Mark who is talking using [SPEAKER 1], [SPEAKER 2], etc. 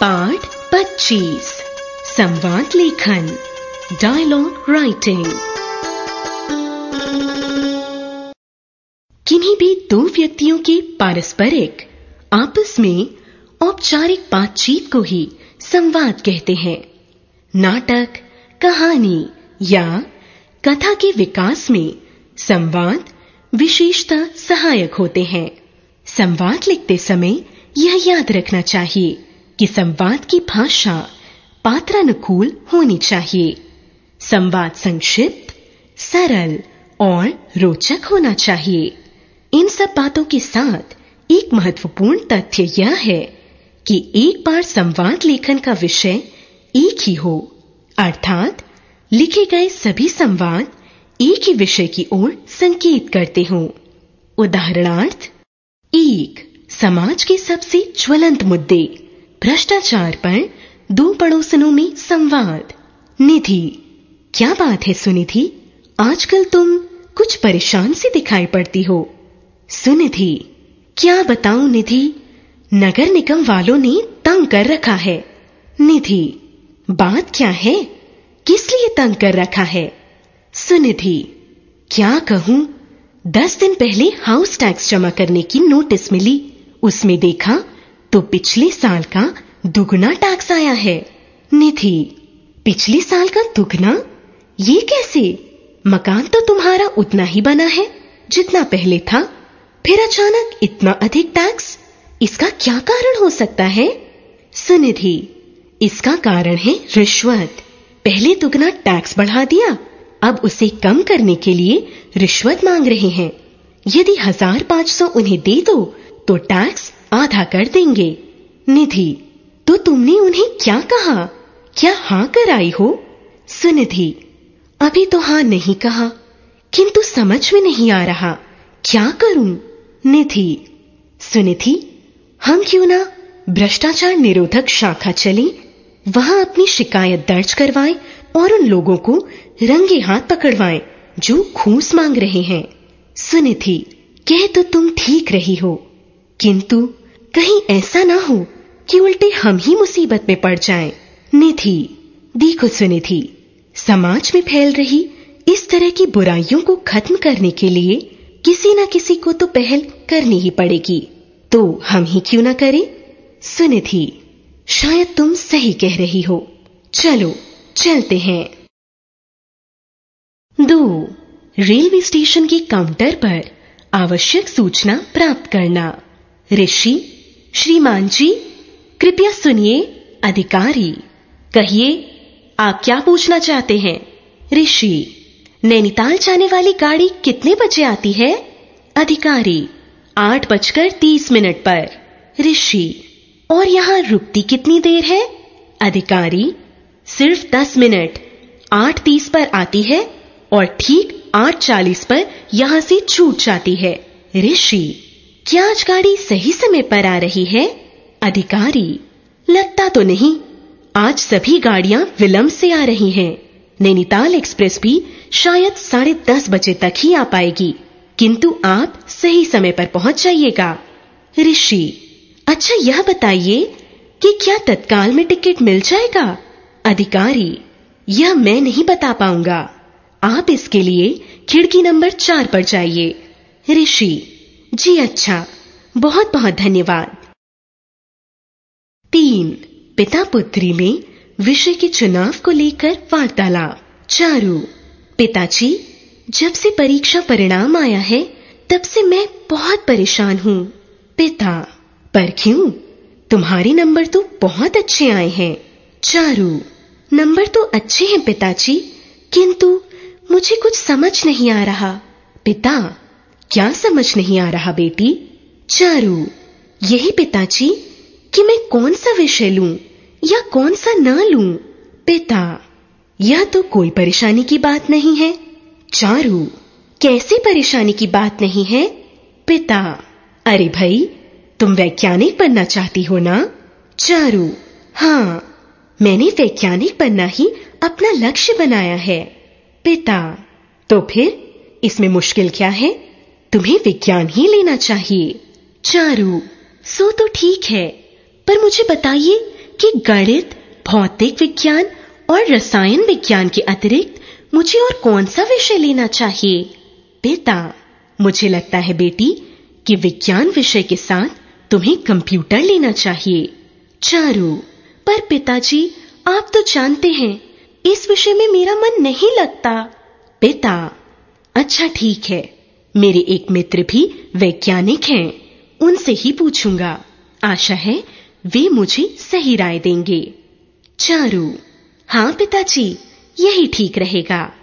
[SPEAKER 1] पाठ 25 संवाद लेखन। डायलॉग राइटिंग किन्हीं भी दो व्यक्तियों के पारस्परिक, आपस में औपचारिक बातचीत को ही संवाद कहते हैं। नाटक, कहानी या कथा के विकास में संवाद विशेषता सहायक होते हैं। संवाद लिखते समय यह याद रखना चाहिए। कि संवाद की भाषा पात्रानुकूल होनी चाहिए। संवाद संक्षिप्त, सरल और रोचक होना चाहिए। इन सब बातों के साथ एक महत्वपूर्ण तथ्य यह है कि एक बार संवाद लेखन का विषय एक ही हो, अर्थात लिखे गए सभी संवाद एक ही विषय की ओर संकेत करते हों। उदाहरणार्थ, एक समाज के सबसे ज्वलंत मुद्दे। भ्रष्टाचार पर दो पड़ोसनों में संवाद। निधि, क्या बात है सुनिधि? आजकल तुम कुछ परेशान सी दिखाई पड़ती हो। सुनिधि, क्या बताऊँ निधि? नगर निगम वालों ने तंग कर रखा है। निधि, बात क्या है? किस लिए तंग कर रखा है? सुनिधि, क्या कहूँ? दस दिन पहले हाउस टैक्स जमा करने की नोटिस मिली। उसमें देखा तो पिछले साल का दुगना टैक्स आया है। निधि, पिछले साल का दुगना? ये कैसे? मकान तो तुम्हारा उतना ही बना है जितना पहले था। फिर अचानक इतना अधिक टैक्स इसका क्या कारण हो सकता है? सुनिधि, इसका कारण है रिश्वत। पहले दुगना टैक्स बढ़ा दिया, अब उसे कम करने के लिए रिश्वत मांग रहे हैं। यदि हज़ार पाँच सौ उन्हें दे दो तो टैक्स आधा कर देंगे। निधि तो तुमने उन्हें क्या कहा? क्या हाँ कर आई हो? सुनिधि, अभी तो हाँ नहीं कहा, किंतु समझ में नहीं आ रहा, क्या करूँ? निधि, सुनिधि, हम क्यों ना भ्रष्टाचार निरोधक शाखा चले, वहाँ अपनी शिकायत दर्ज करवाएँ और उन लोगों को रंगे हाथ पकड़वाएँ, जो घूस मांग रहे हैं। सुनिधि, कह तो तुम ठीक रही हो। किंतु कहीं ऐसा ना हो कि उल्टे हम ही मुसीबत में पड़ जाएँ। निधि, देखो सुनिधि, समाज में फैल रही इस तरह की बुराइयों को खत्म करने के लिए किसी न किसी को तो पहल करनी ही पड़ेगी। तो हम ही क्यों ना करें? सुनिधि, शायद तुम सही कह रही हो। चलो, चलते हैं। दो, रेलवे स्टेशन के काउंटर पर आवश्यक सूचना प्राप्त करना। ऋषि श्रीमान जी कृपया सुनिए, अधिकारी। कहिए, आप क्या पूछना चाहते हैं? ऋषि, नैनीताल जाने वाली गाड़ी कितने बजे आती है? अधिकारी, आठ बजकर तीस मिनट पर। ऋषि, और यहाँ रुकती कितनी देर है? अधिकारी, सिर्फ़ दस मिनट। आठ तीस पर आती है, और ठीक आठ चालीस पर यहाँ से छूट जाती है। ऋषि क्या आज गाड़ी सही समय पर आ रही है? अधिकारी, लगता तो नहीं। आज सभी गाड़ियाँ विलंब से आ रही हैं। नैनीताल एक्सप्रेस भी शायद साढ़े दस बजे तक ही आ पाएगी। किंतु आप सही समय पर पहुँच जाइएगा। ऋषि अच्छा यह बताइए कि क्या तत्काल में टिकट मिल जाएगा? अधिकारी, यह मैं नहीं बता पाऊँगा। आप इसके लिए खिड़की नंबर चार पर जाइए। ऋषि जी अच्छा बहुत बहुत धन्यवाद। तीन पिता पुत्री में विषय के चुनाव को लेकर वार्तालाप। चारू, पिताजी, जब से परीक्षा परिणाम आया है, तब से मैं बहुत परेशान हूँ। पिता, पर क्यों? तुम्हारे नंबर तो बहुत अच्छे आए हैं। चारू, नंबर तो अच्छे हैं पिताजी, किंतु मुझे कुछ समझ नहीं आ रहा। पिता क्या समझ नहीं आ रहा बेटी? चारू, यही पिताजी कि मैं कौन सा विषय लूँ या कौन सा न लूँ? पिता, यह तो कोई परेशानी की बात नहीं है। चारू, कैसे परेशानी की बात नहीं है? पिता, अरे भाई, तुम वैज्ञानिक बनना चाहती हो ना? चारू हाँ मैंने वैज्ञानिक बनना ही अपना लक्ष्य बनाया है। पिता तो फिर इसमें मुश्किल क्या है? तुम्हें विज्ञान ही लेना चाहिए। चारू, सो तो ठीक है, पर मुझे बताइए कि गणित, भौतिक विज्ञान और रसायन विज्ञान के अतिरिक्त मुझे और कौन सा विषय लेना चाहिए? पिता, मुझे लगता है बेटी, कि विज्ञान विषय के साथ तुम्हें कंप्यूटर लेना चाहिए। चारू, पर पिताजी, आप तो जानते हैं, इस विषय में मेरा मन नहीं लगता। पिता अच्छा ठीक है। मेरे एक मित्र भी वैज्ञानिक हैं। उनसे ही पूछूँगा। आशा है वे मुझे सही राय देंगे। चारू हाँ पिताजी, यही ठीक रहेगा।